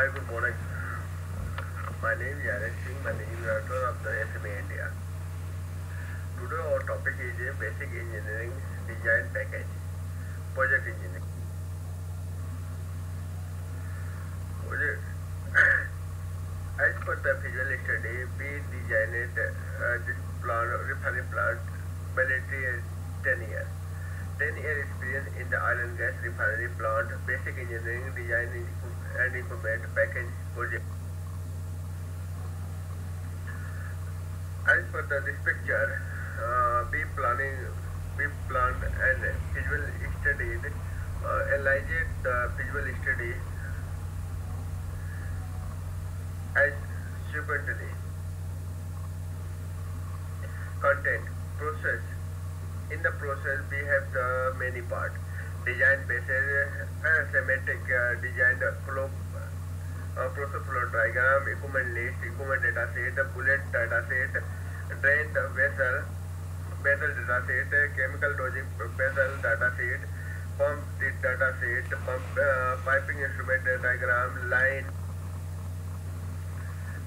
Hi, good morning. My name is Yaresh Singh, Managing Director of the SMA India. Today our topic is a basic engineering design package, project engineering. Project. As per the visual study, we designed uh, this plant, refinery plant, is 10 years. 10 year experience in the oil and gas refinery plant, basic engineering, design and equipment package project. As per the this picture, uh, we planning, we planned and visual studied, uh, analyzed the visual study as sequentially. Content, process. In the process, we have the many part. Design basis, uh, semantic uh, design flow, uh, process flow diagram, equipment list, equipment data set, bullet data set, drain vessel, vessel data set, chemical dosing vessel data set, pump data set, pump uh, piping instrument diagram, line,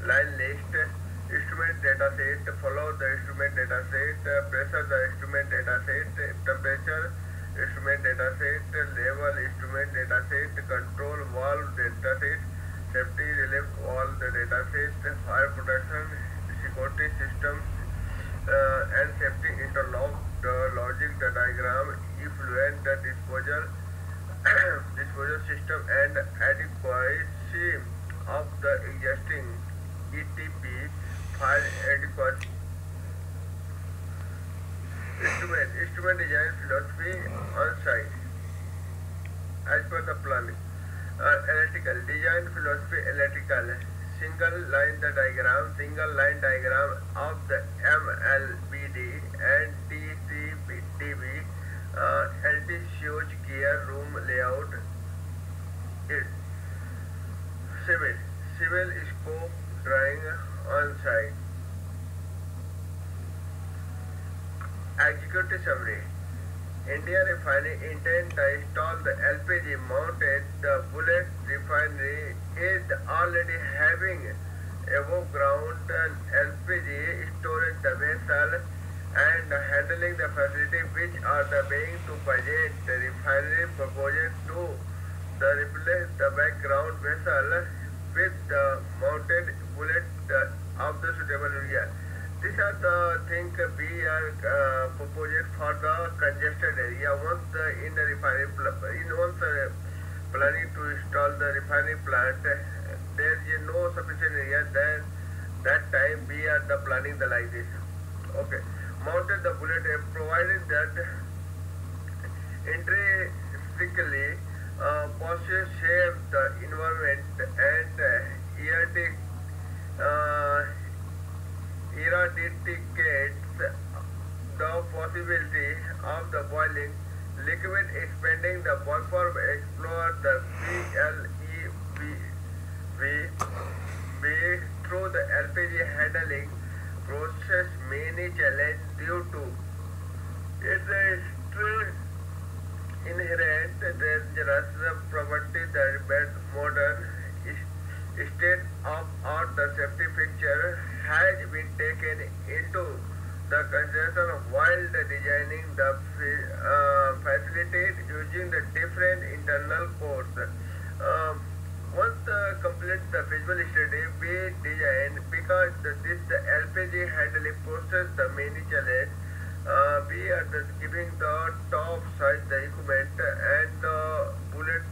line list, instrument data set, flow the instrument data set, pressure the instrument data set, temperature instrument data set, level instrument data set, control valve data set, safety relief valve data set, fire protection, security system, uh, and safety interlock, the logic, the diagram, effluent, the disposal, disposal system, and adequacy of the existing ETP fire adequate instrument instrument design philosophy on site as per the planning uh, electrical design philosophy electrical single line the diagram single line diagram of the MLBD and TCDB uh, LT switch gear room layout it civil civil scope drawing on site. Executive summary. India refinery intend to install the LPG mounted the bullet refinery is already having above ground LPG storage the vessel and handling the facility which are the being to budget the refinery proposed to the replace the background vessel with the mounted bullet uh, of the suitable area. These are the things we are uh, for the congested area. Once the, in the refinery, in once uh, planning to install the refinery plant, there is no sufficient area. Then that time we are the planning the like this. Okay, mounted the bullet provided that intrinsically uh, possess the environment and uh, erratic uh, eradicates the possibility of the boiling liquid expanding the platform explore the BLEVE through the LPG handling process. Many challenge due to its inherent dangerous property that modern state of art the safety picture has been taken into the consideration while designing the uh, facility using the different internal codes. Um, once the complete the visual study, we design because this LPG handling process the many challenge. Uh, we are the giving the top size the equipment and the bullet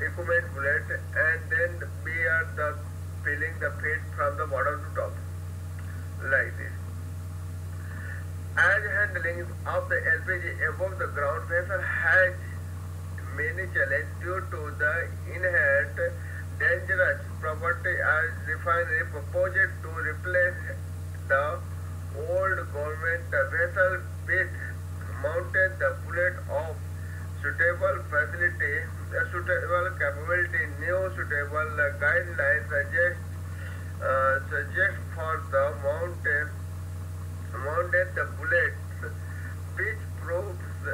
equipment bullet and then we are the filling the feed from the bottom to top like this. As handling of the LPG above the ground vessel has many challenges due to the inherent dangerous property as refinery proposed to replace the old government vessel with mounted the bullet of suitable facility, suitable capability, new suitable guidelines suggest uh, suggest for the mounted mounted the bullets which proves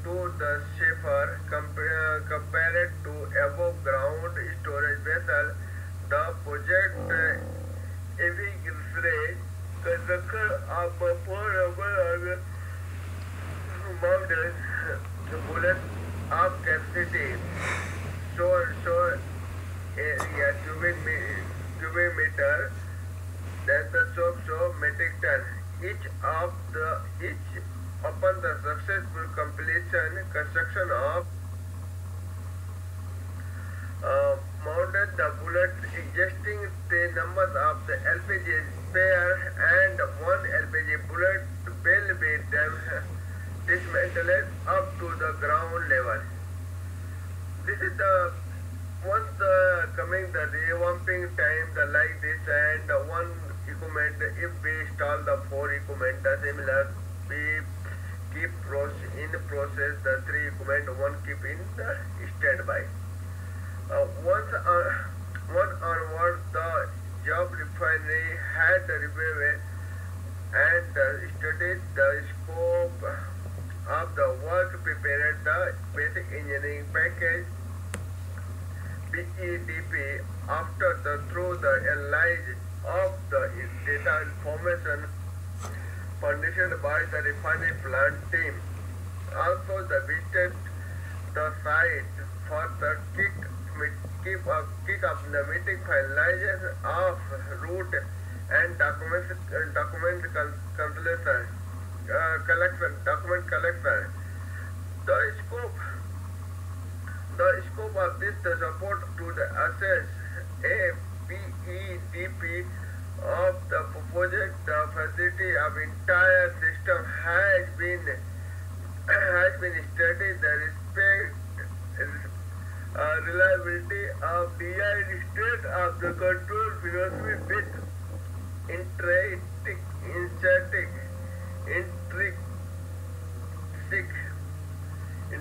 to the safer compa- compared to above ground storage vessel. The project uh, eviscerates construction of affordable mountains bullet of capacity so so area cubic, cubic meter that the so so metric ton. Each of the each upon the successful completion construction of uh, mounted the bullet existing the numbers of the LPG spare and one LPG bullet will be dam- dismantled up to the ground level. This is the once the coming the revamping time the like this and the one equipment if we install the four equipment the similar we keep in process the three equipment one keep in the standby. Uh, once uh, one onward the job refinery had the review and uh, studied the scope of the work prepared the basic engineering package BEDP after the through the analysis of the data information furnished by the refinery plant team. Also the visited the site for the kick keep up kick up the meeting finalization of route and document uh, document con- uh, collection document collection. The scope the scope of this support to the assess a BEDP of the project the facility of entire system has been has been studied. The respect uh, reliability of DI state of the control philosophy with intrinsic intrinsic intrinsic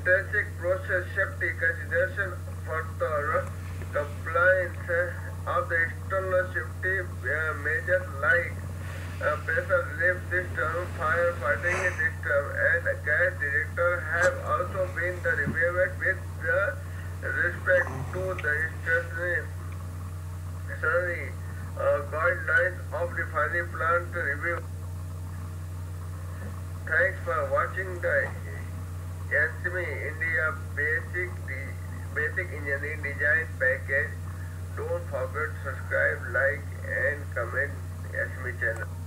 intrinsic process safety consideration for the compliance of the external safety uh, measures like uh, pressure relief system, fire fighting system, and gas detector have also been reviewed with the respect to the statutory uh, guidelines of refinery plant review. Thanks for watching the ASCME India Basic De- Basic Engineering Design Package. Don't forget subscribe, like, and comment ASCME channel.